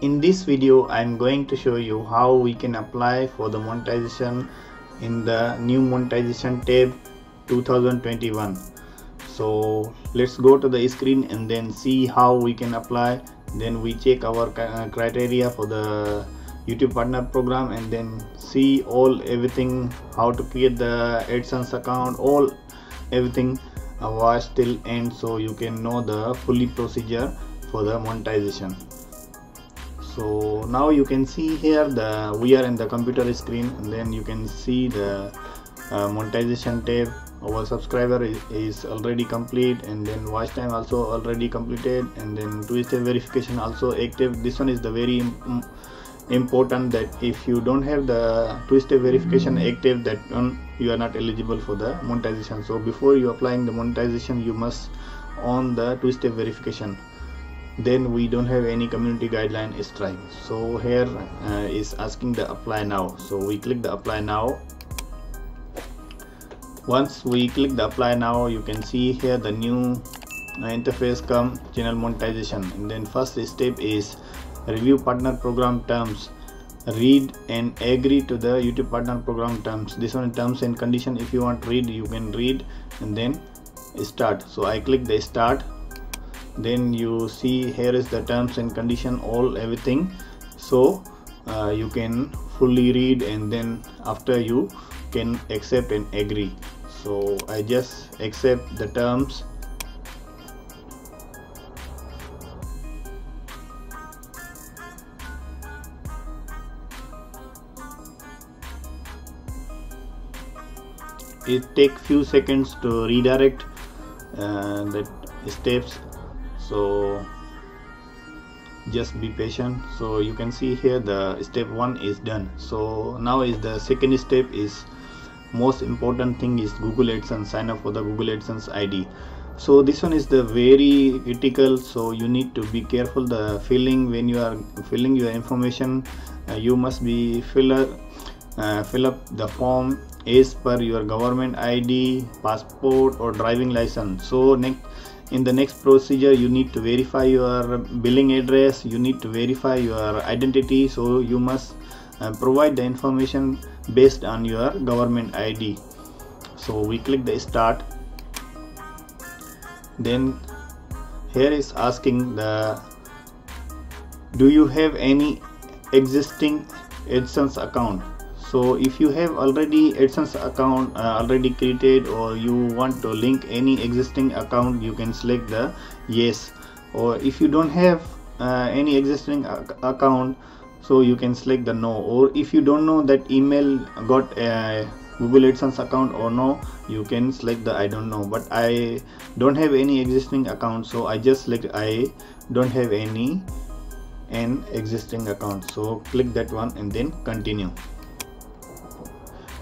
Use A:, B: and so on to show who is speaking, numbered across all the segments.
A: in this video I'm going to show you how we can apply for the monetization in the new monetization tab 2021 so let's go to the screen and then see how we can apply. Then we check our uh, criteria for the YouTube partner program and then see all everything how to create the AdSense account all everything uh, watch till end so you can know the fully procedure for the monetization so now you can see here the we are in the computer screen and then you can see the uh, monetization tab. Our subscriber is, is, already complete and then watch time also already completed and then two-step verification also active. This one is the very important that if you don't have the two-step verification active that one you are not eligible for the monetization. So before you applying the monetization you must on the two-step verification then we don't have any community guideline strike so here uh, is asking the apply now. So we click the apply now. Once we click the apply now you can see here the new uh, interface come channel monetization. And then first step is review partner program terms. Read and agree to the youtube partner program terms. This one terms and condition if you want to read you can read and then start. So i click the start then you see here is the terms and condition all everything. So uh, you can fully read and then after you can accept and agree. So I just accept the terms. It take few seconds to redirect uh, the steps so just be patient. So you can see here the step one is done. So now is the second step is most important thing is google adsense sign up for the google adsense id so this one is the very critical. So you need to be careful the filling when you are filling your information. Uh, you must be filler uh, fill up the form as per your government id passport or driving license. So next in the next procedure you need to verify your billing address you need to verify your identity so you must uh, provide the information based on your government id so we click the start. Then here is asking the do you have any existing AdSense account so if you have already AdSense account uh, already created or you want to link any existing account you can select the yes. Or if you don't have uh, any existing account so you can select the no. Or if you don't know that email got a google adsense account or no you can select the i don't know. But i don't have any existing account so i just select i don't have any an existing account. So click that one and then continue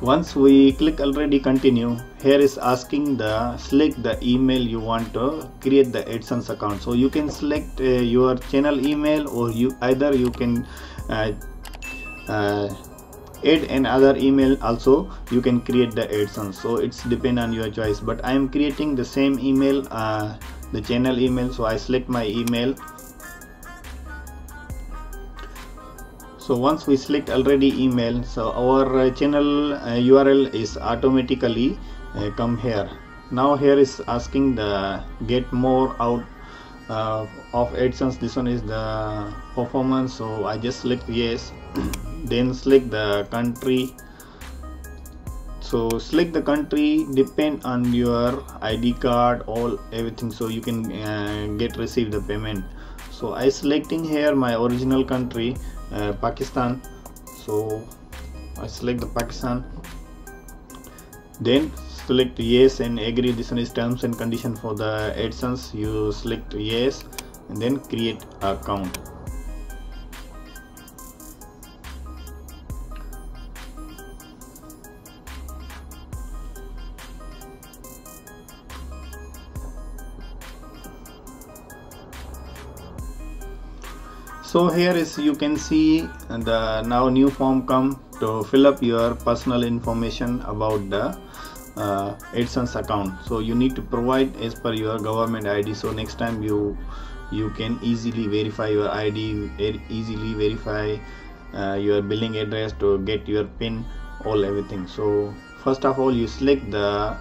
A: once we click already continue here is asking the select the email you want to create the AdSense account. So you can select uh, your channel email or you either you can uh, uh, add another email also you can create the AdSense so it's depend on your choice but I am creating the same email uh, the channel email. So I select my email so once we select already email so our uh, channel uh, url is automatically uh, come here. Now here is asking the get more out uh, of adsense. This one is the performance. So i just select yes then select the country. So select the country depend on your id card all everything. So you can uh, get receive the payment. So i selecting here my original country uh, Pakistan. So I select the Pakistan. Then select yes and agree. This one is terms and condition for the AdSense you select yes and then create account so here is you can see the now new form come to fill up your personal information about the uh, account. So you need to provide as per your government ID so next time you you can easily verify your id easily verify uh, your billing address to get your pin all everything. So first of all you select the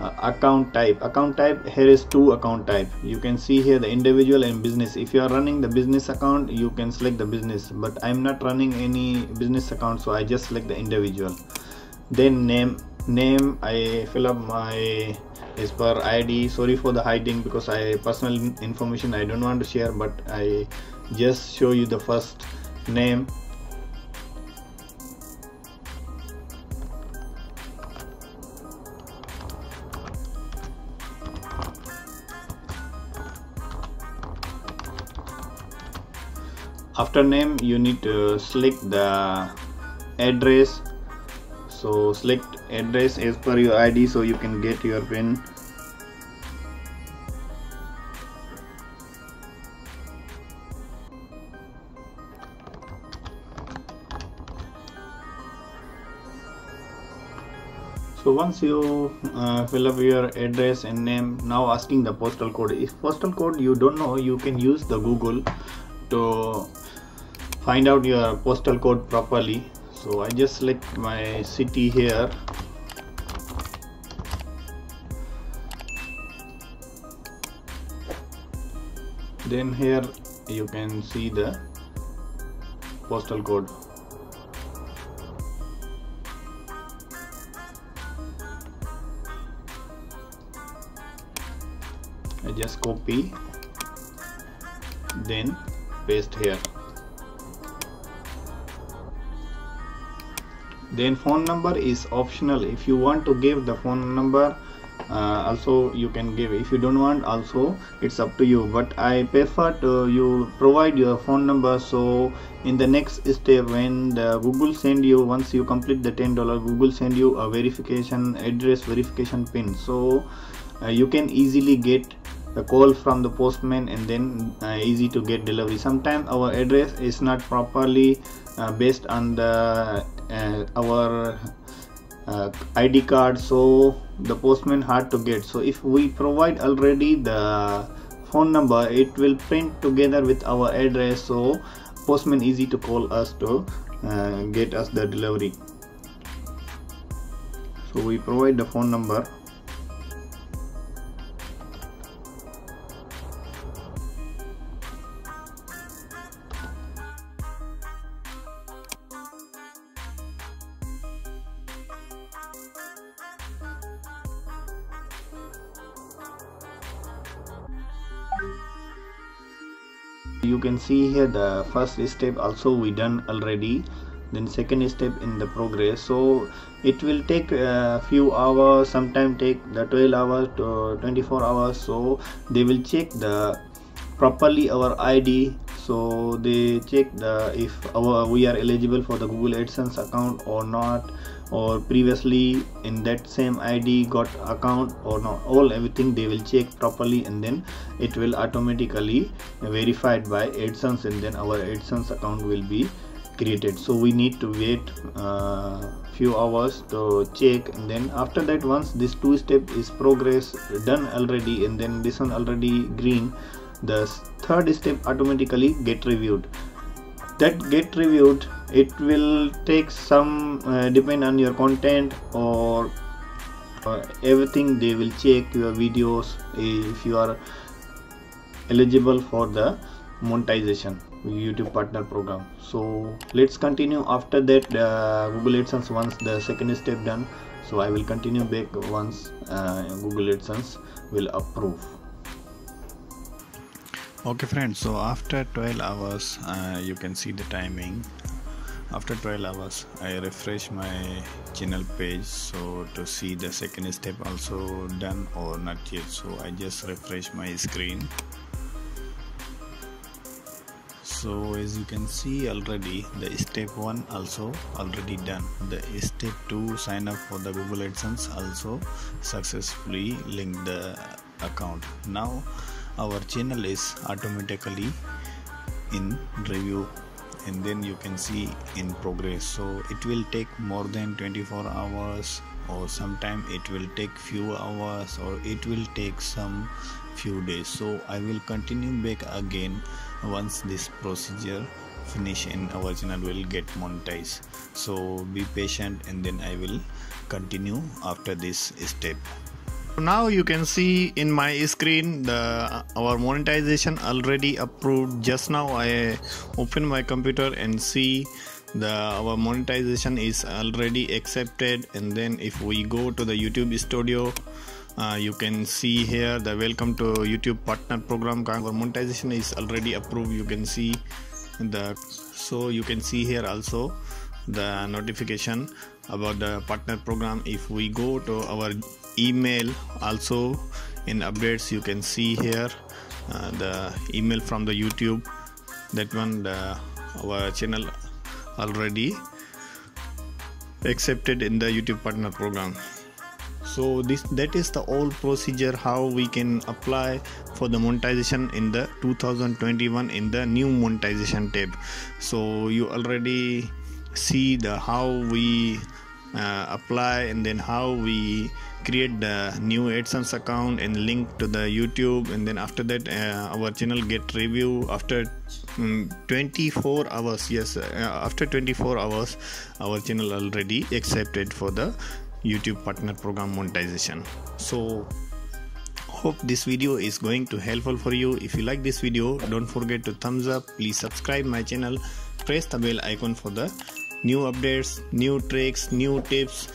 A: uh, account type. Account type here is two account type. You can see here the individual and business. If you are running the business account you can select the business. But i'm not running any business account so i just select the individual. Then name name i fill up my as per id sorry for the hiding because i personal information i don't want to share but i just show you the first name after name you need to select the address. So select address as per your id so you can get your pin. So once you uh, fill up your address and name now asking the postal code. If postal code you don't know you can use the google to find out your postal code properly. So I just select my city here. Then here you can see the postal code. I just copy then paste here then phone number is optional. If you want to give the phone number uh, also you can give. If you don't want also it's up to you. But i prefer to you provide your phone number. So in the next step when the google send you once you complete the ten dollar google send you a verification address verification pin. So uh, you can easily get a call from the postman and then uh, easy to get delivery. Sometimes our address is not properly uh, based on the our uh, id card so the postman hard to get. So if we provide already the phone number it will print together with our address so postman easy to call us to uh, get us the delivery. So we provide the phone number you can see here the first step also we done already then second step in the progress. So it will take a few hours sometime take the 12 hours to 24 hours. So they will check the properly our id so they check the if our we are eligible for the google adsense account or not or previously in that same id got account or not. All everything they will check properly and then it will automatically verified by adsense and then our adsense account will be created. So we need to wait uh, few hours to check and then after that once this two step is progress done already and then this one already green the third step automatically get reviewed. That get reviewed it will take some uh, depend on your content or uh, everything. They will check your videos if you are eligible for the monetization youtube partner program. So let's continue. After that uh, google adsense once the second step done so i will continue back once uh, google adsense will approve
B: okay friends so after 12 hours uh, you can see the timing. After 12 hours I refresh my channel page so to see the second step also done or not yet. So I just refresh my screen. So as you can see already the step 1 also already done. The step 2 sign up for the Google AdSense also successfully linked the account. Now our channel is automatically in review and then you can see in progress. So it will take more than 24 hours or sometime it will take few hours or it will take some few days. So i will continue back again once this procedure finish and our channel will get monetized. So be patient and then i will continue after this step now you can see in my screen the our monetization already approved. Just now i open my computer and see the our monetization is already accepted. And then if we go to the youtube studio uh, you can see here the welcome to youtube partner program. Our monetization is already approved. You can see the so you can see here also the notification about the partner program. If we go to our email also. In updates you can see here uh, the email from the youtube. That one the, our channel already accepted in the youtube partner program. So this that is the old procedure how we can apply for the monetization in the 2021 in the new monetization tab. So you already see the how we apply and then how we create the new AdSense account and link to the YouTube. And then after that uh, our channel get review after um, 24 hours. Yes uh, after 24 hours our channel already accepted for the YouTube partner program monetization. So hope this video is going to helpful for you. If you like this video don't forget to thumbs up. Please subscribe my channel. Press the bell icon for the new updates, new tricks, new tips.